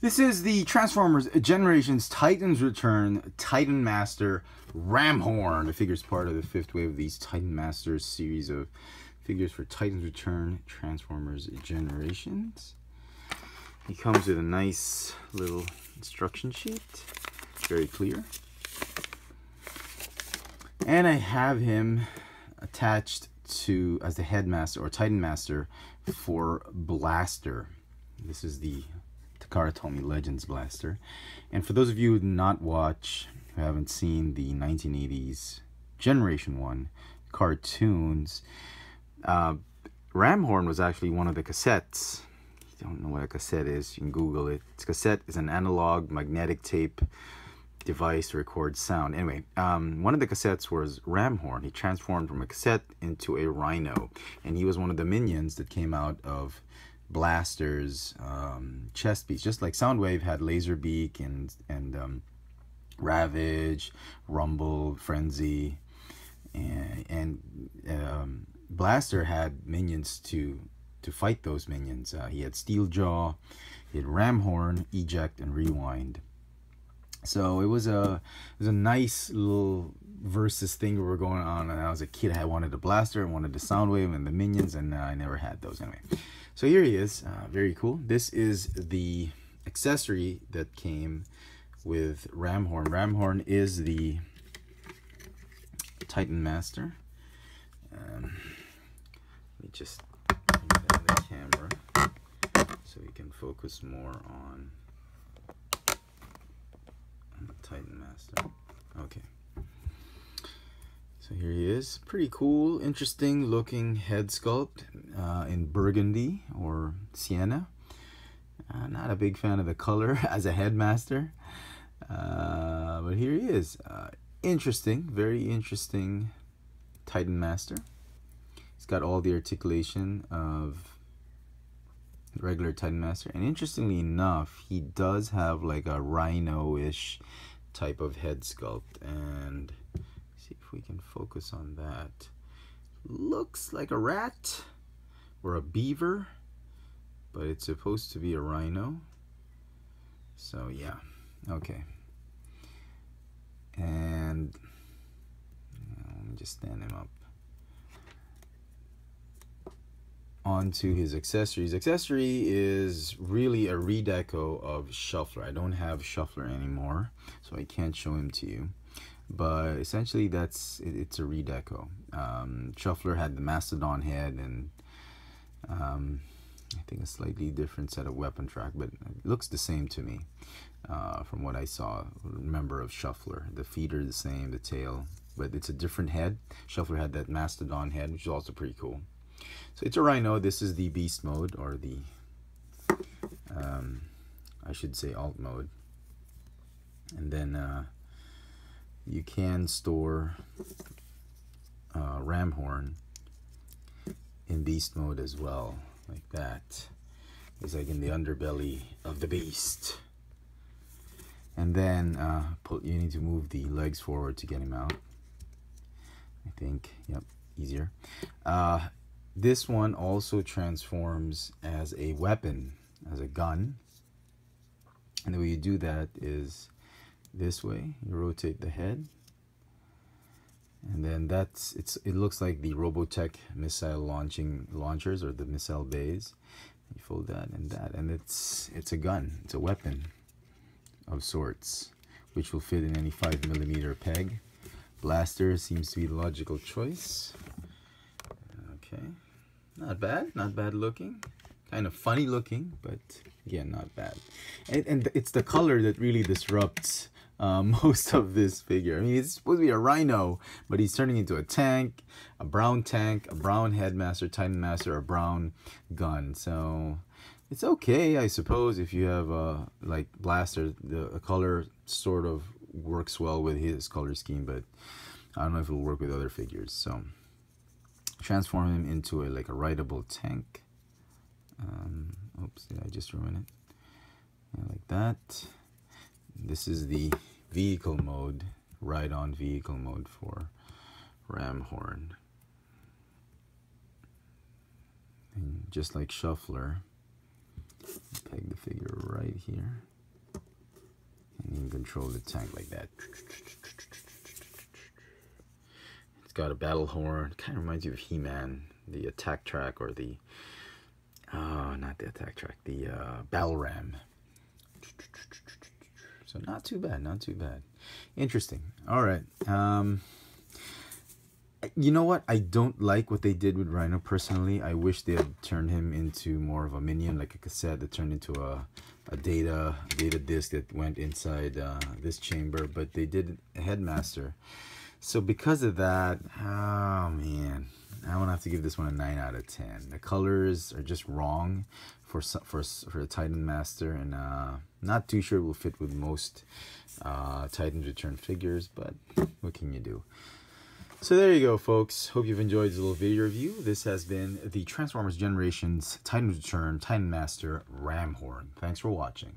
This is the Transformers Generations Titans Return Titan Master Ramhorn. The figure is part of the fifth wave of these Titan Masters series of figures for Titans Return Transformers Generations. He comes with a nice little instruction sheet, very clear. And I have him attached to as the headmaster or Titan Master for Blaster. This is the Takara Tomy Legends Blaster. And for those of you who not watch, who haven't seen the 1980s Generation 1 cartoons, uh, Ramhorn was actually one of the cassettes. If you don't know what a cassette is, you can Google it. It's cassette is an analog magnetic tape device to record sound. Anyway, um, one of the cassettes was Ramhorn. He transformed from a cassette into a rhino. And he was one of the minions that came out of blasters, um, chest piece, just like Soundwave had Laserbeak and and um, Ravage, Rumble, Frenzy, and, and um, Blaster had minions to to fight those minions. Uh, he had Steeljaw, he had Ramhorn, Eject, and Rewind. So it was a it was a nice little versus thing we were going on. And I was a kid, I wanted the blaster, and wanted the Soundwave and the minions, and uh, I never had those anyway. So here he is, uh, very cool. This is the accessory that came with Ramhorn. Ramhorn is the Titan Master. Um, let me just bring the camera so we can focus more on, on the Titan Master. Okay. So here he is. Pretty cool, interesting looking head sculpt uh, in burgundy or sienna. Uh, not a big fan of the color as a headmaster. Uh, but here he is. Uh, interesting, very interesting Titan Master. He's got all the articulation of regular Titan Master. And interestingly enough, he does have like a rhino-ish type of head sculpt. And see if we can focus on that. Looks like a rat or a beaver, but it's supposed to be a rhino. So yeah, okay. And let me just stand him up. onto his accessories. Accessory is really a redeco of Shuffler. I don't have Shuffler anymore, so I can't show him to you but essentially that's it, it's a redeco. Um, shuffler had the mastodon head and um, I think a slightly different set of weapon track but it looks the same to me uh, from what I saw remember of shuffler. The feet are the same the tail but it's a different head. Shuffler had that mastodon head which is also pretty cool. So it's a rhino. This is the beast mode or the um, I should say alt mode. And then uh, you can store uh, Ramhorn in beast mode as well like that. It's like in the underbelly of the beast. And then uh, put, you need to move the legs forward to get him out. I think yep easier. Uh, this one also transforms as a weapon as a gun. And the way you do that is this way you rotate the head. And then that's it's it looks like the Robotech missile launching launchers or the missile bays. You fold that and that and it's it's a gun. It's a weapon of sorts which will fit in any five millimeter peg. Blaster seems to be the logical choice. Okay. Not bad not bad looking. Kind of funny looking but again not bad. And, and it's the color that really disrupts uh, most of this figure. I mean, it's supposed to be a rhino, but he's turning into a tank, a brown tank, a brown headmaster, titan master, a brown gun. So it's okay, I suppose, if you have a like blaster. The color sort of works well with his color scheme, but I don't know if it'll work with other figures. So transform him into a like a rideable tank. Um, oops, did I just ruin it? Yeah, like that this is the vehicle mode, ride-on vehicle mode for Ramhorn. And just like Shuffler, peg the figure right here. And you can control the tank like that. It's got a battle horn. Kind of reminds you of He-Man, the attack track or the, oh, not the attack track, the uh, battle ram. So not too bad, not too bad. Interesting. All right. Um, you know what? I don't like what they did with Rhino personally. I wish they had turned him into more of a minion, like a cassette that turned into a, a data data disc that went inside uh, this chamber. But they did headmaster. So because of that, oh man, have to give this one a nine out of ten. The colors are just wrong for for for the Titan Master, and uh, not too sure it will fit with most uh, Titans Return figures. But what can you do? So there you go, folks. Hope you've enjoyed this little video review. This has been the Transformers Generations Titan Return Titan Master Ramhorn. Thanks for watching.